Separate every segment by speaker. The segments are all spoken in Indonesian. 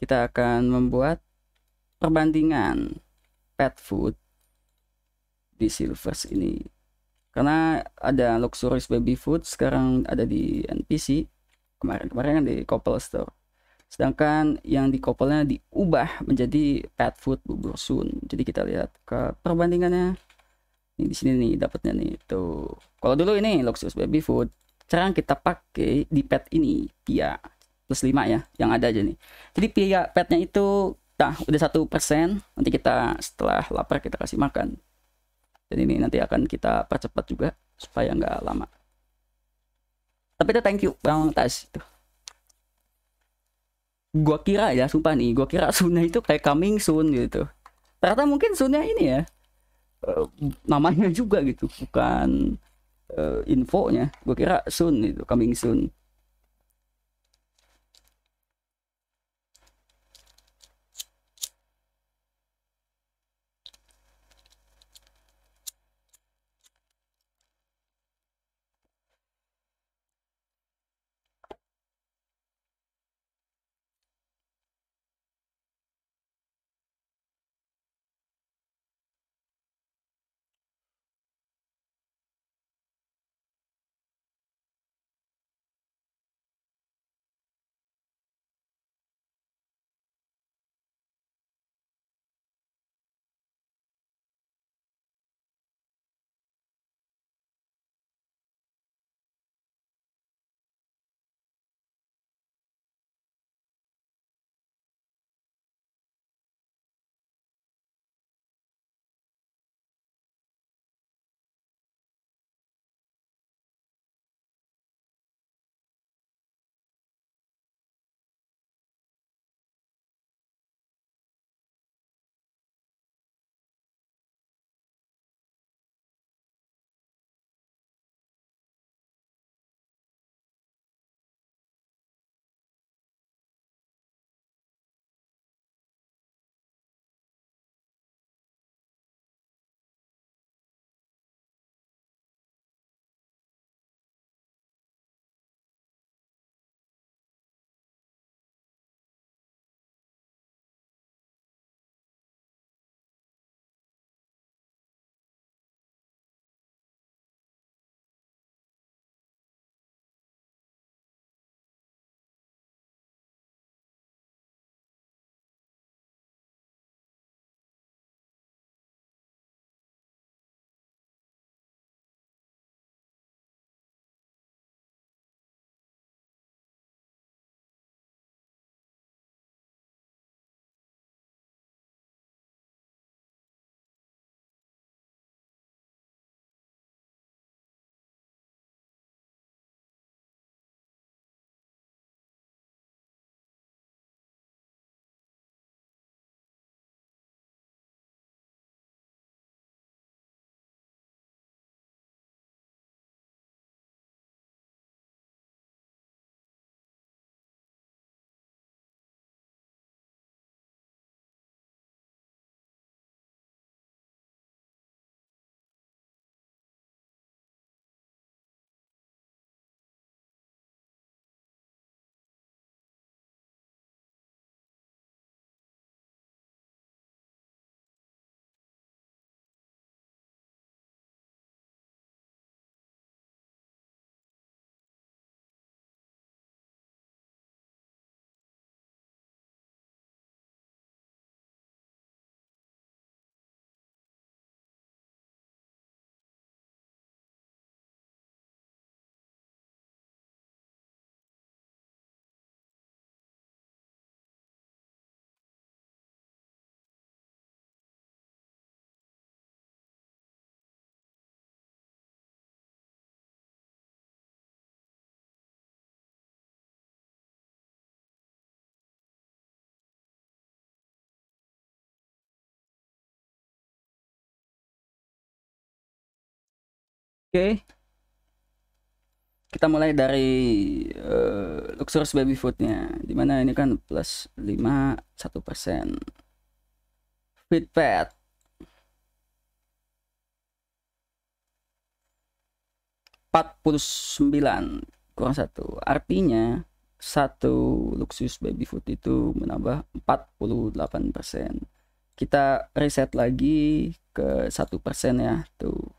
Speaker 1: kita akan membuat perbandingan pet food di silvers ini. Karena ada luxurious baby food sekarang ada di NPC kemarin-kemarin kan di Couple Store. Sedangkan yang di couple diubah menjadi pet food bubur sun. Jadi kita lihat ke perbandingannya. Ini di sini nih dapatnya nih tuh. Kalau dulu ini luxurious baby food cara kita pakai di pet ini pia plus 5 ya yang ada aja nih. Jadi pia petnya itu nah udah satu persen. Nanti kita setelah lapar kita kasih makan. Dan ini nanti akan kita percepat juga supaya nggak lama. Tapi itu thank you bang tas itu gua kira ya sumpah nih gua kira Suna itu kayak coming soon gitu. Ternyata mungkin Sunnya ini ya uh, namanya juga gitu bukan uh, infonya. Gua kira soon itu coming soon Oke. Kita mulai dari uh, luxurious baby foodnya. Di mana ini kan plus 5 1 persen. Feed pet. empat puluh sembilan kurang satu artinya satu Luxus baby food itu menambah 48%. Kita reset lagi ke satu persen ya tuh.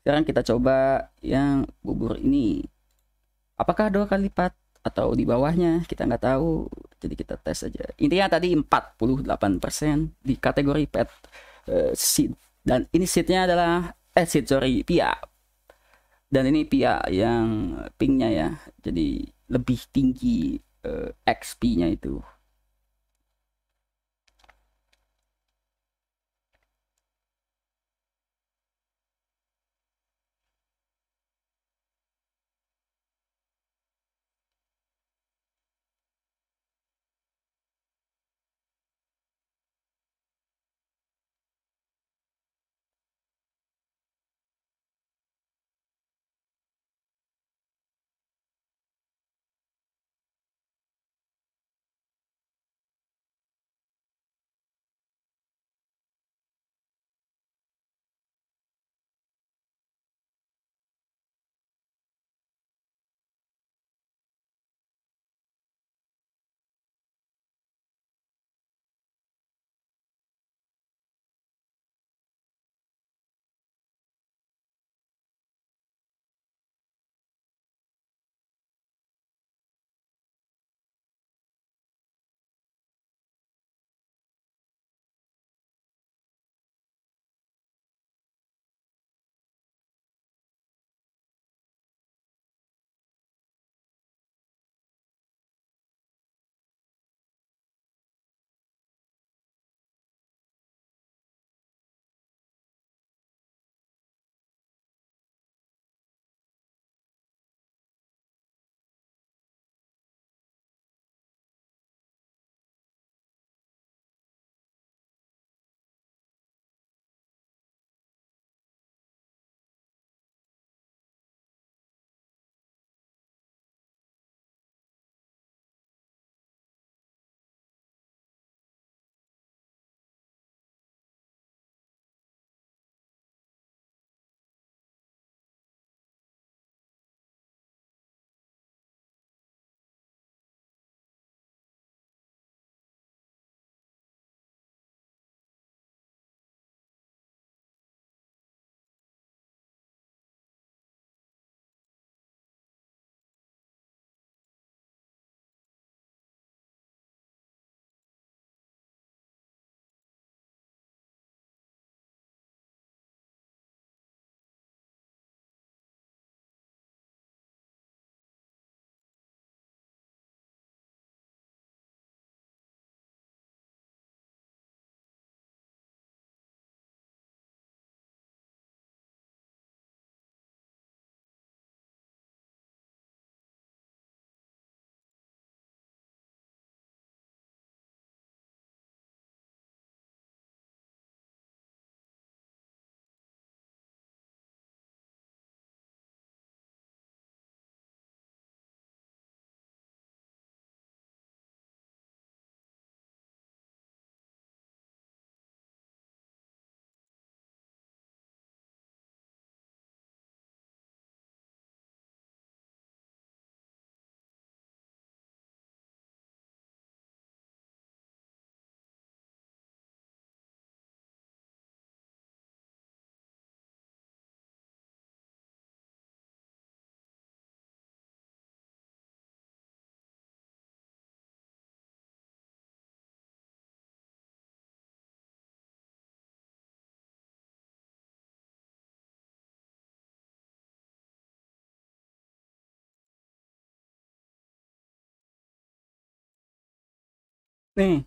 Speaker 1: Sekarang kita coba yang bubur ini. Apakah dua kali lipat atau di bawahnya? Kita nggak tahu. Jadi kita tes aja. Intinya tadi 48% di kategori pet uh, seed. Dan ini seednya adalah eh seed sorry pia. Dan ini pia yang pinknya ya. Jadi lebih tinggi uh, eh, XP-nya itu. Nih.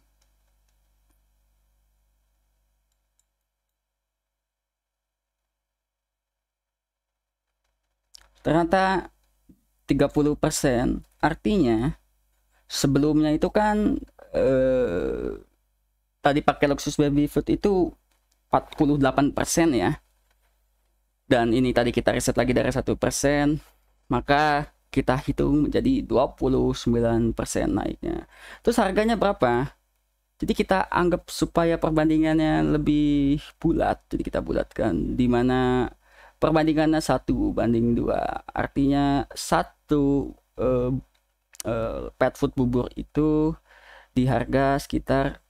Speaker 1: Ternyata 30% artinya sebelumnya itu kan eh, tadi pakai Luxus Baby Food itu 48% ya. Dan ini tadi kita riset lagi dari satu persen maka kita hitung menjadi 29% naiknya. Terus harganya berapa? Jadi kita anggap supaya perbandingannya lebih bulat. Jadi kita bulatkan di mana perbandingannya satu banding dua. Artinya satu eh, uh, pet food bubur itu di harga sekitar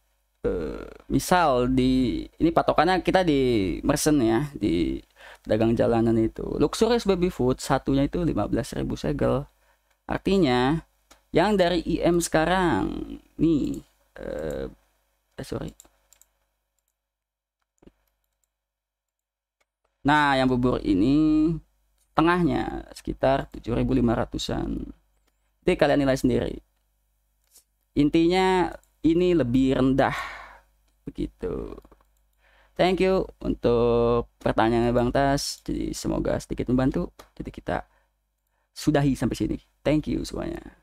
Speaker 1: uh, misal di ini patokannya kita di Mersen ya di dagang jalanan itu. Luxurious baby food satunya itu 15.000 segel. Artinya yang dari IM sekarang nih uh, eh sorry. Nah yang bubur ini tengahnya sekitar 7.500an jadi kalian nilai sendiri. Intinya ini lebih rendah. Begitu thank you untuk pertanyaannya Bang Tas. Jadi semoga sedikit membantu. Jadi kita sudahi sampai sini. Thank you semuanya